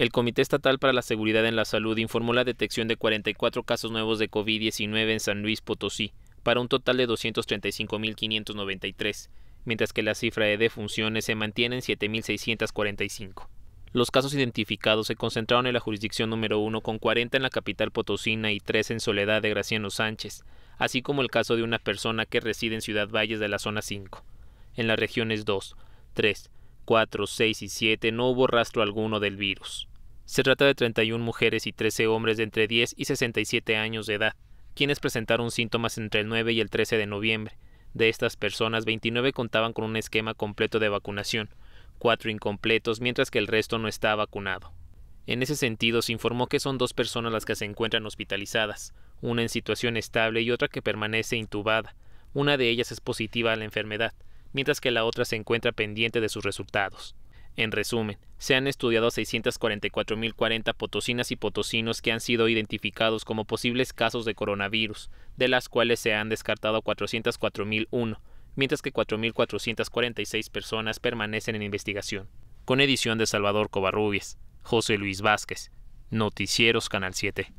El Comité Estatal para la Seguridad en la Salud informó la detección de 44 casos nuevos de COVID-19 en San Luis Potosí, para un total de 235.593, mientras que la cifra de defunciones se mantiene en 7.645. Los casos identificados se concentraron en la jurisdicción número 1 con 40 en la capital potosina y 3 en Soledad de Graciano Sánchez, así como el caso de una persona que reside en Ciudad Valles de la zona 5. En las regiones 2, 3, 4, 6 y 7 no hubo rastro alguno del virus. Se trata de 31 mujeres y 13 hombres de entre 10 y 67 años de edad, quienes presentaron síntomas entre el 9 y el 13 de noviembre. De estas personas, 29 contaban con un esquema completo de vacunación, 4 incompletos, mientras que el resto no está vacunado. En ese sentido, se informó que son dos personas las que se encuentran hospitalizadas, una en situación estable y otra que permanece intubada. Una de ellas es positiva a la enfermedad, mientras que la otra se encuentra pendiente de sus resultados. En resumen, se han estudiado 644.040 potosinas y potosinos que han sido identificados como posibles casos de coronavirus, de las cuales se han descartado 404.001, mientras que 4.446 personas permanecen en investigación. Con edición de Salvador Covarrubias, José Luis Vázquez, Noticieros Canal 7.